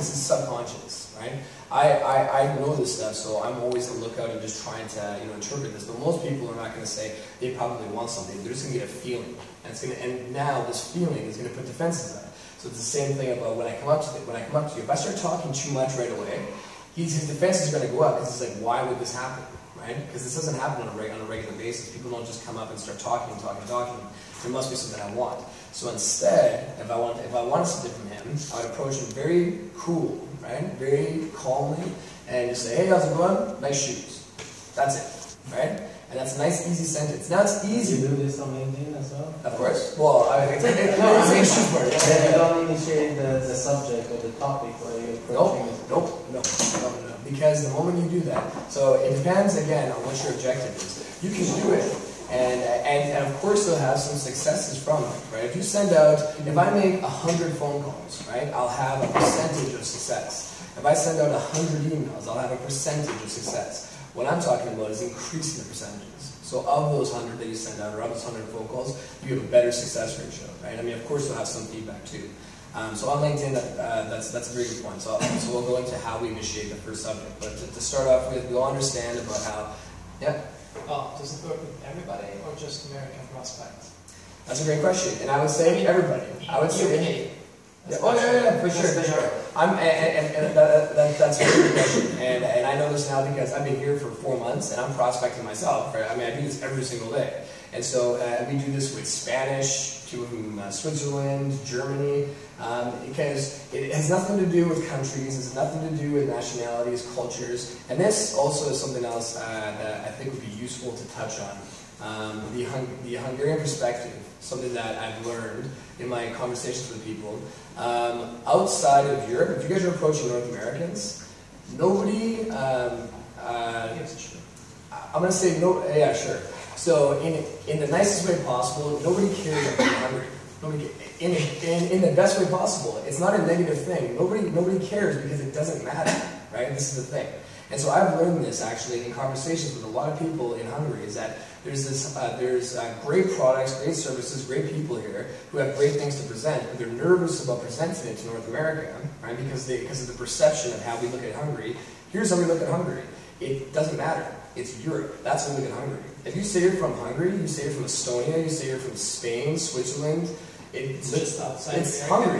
this is subconscious, right? I, I, I know this stuff, so I'm always on the lookout and just trying to you know interpret this. But most people are not going to say they probably want something. They're just going to get a feeling, and it's going to and now this feeling is going to put defenses up. So it's the same thing about when I come up to the, when I come up to you. If I start talking too much right away, he's, his defense is going to go up because he's like, why would this happen? Right? Because this doesn't happen on a, reg, on a regular basis. People don't just come up and start talking, talking, talking. There must be something I want. So instead, if I want if I wanted something from him, I would approach him very cool, right? Very calmly, and just say, "Hey, how's it going? Nice shoes." That's it, right? And that's a nice, easy sentence. Now it's easy. You do this on LinkedIn as well? Of course. Well, I, it, No, mean- it's a part. Then you don't initiate the, the subject or the topic where you're Nope, it. nope, no, no, no, no. Because the moment you do that, so it depends again on what your objective is. You can do it, and and, and of course you'll have some successes from it, right? If you send out, if I make a hundred phone calls, right, I'll have a percentage of success. If I send out a hundred emails, I'll have a percentage of success. What I'm talking about is increasing the percentages. So of those hundred that you send out, or of those hundred phone calls, you have a better success ratio, right? I mean, of course you'll have some feedback too. Um, so on LinkedIn, that, uh, that's, that's a very good point. So, so we'll go into how we initiate the first subject. But to, to start off with, we'll understand about how, yeah, Oh, does it work with everybody or just American prospects? that's a great question. And I would say everybody. I would say, UK. Yeah, oh yeah, yeah, yeah, for sure, for sure. I'm, and, and, and that, that, that's a good question. And, and I know this now because I've been here for four months and I'm prospecting myself. Right? I mean, I do this every single day. And so uh, we do this with Spanish, to uh, Switzerland, Germany, um, because it has nothing to do with countries, it has nothing to do with nationalities, cultures, and this also is something else uh, that I think would be useful to touch on. Um, the, Hung- the Hungarian perspective, something that I've learned in my conversations with people. Um, outside of Europe, if you guys are approaching North Americans, nobody, um, uh. I'm gonna say no. Yeah, sure. So in in the nicest way possible, nobody cares about being hungry. In, in in the best way possible. It's not a negative thing. Nobody nobody cares because it doesn't matter, right? This is the thing. And so I've learned this actually in conversations with a lot of people in Hungary is that there's this uh, there's uh, great products, great services, great people here who have great things to present, but they're nervous about presenting it to North America, right? Because they because of the perception of how we look at Hungary. Here's how we look at Hungary. It doesn't matter. It's Europe. That's when we get hungry. If you say you're from Hungary, you say you're from Estonia, you say you're from Spain, Switzerland, it, It's just outside it's. Hungary.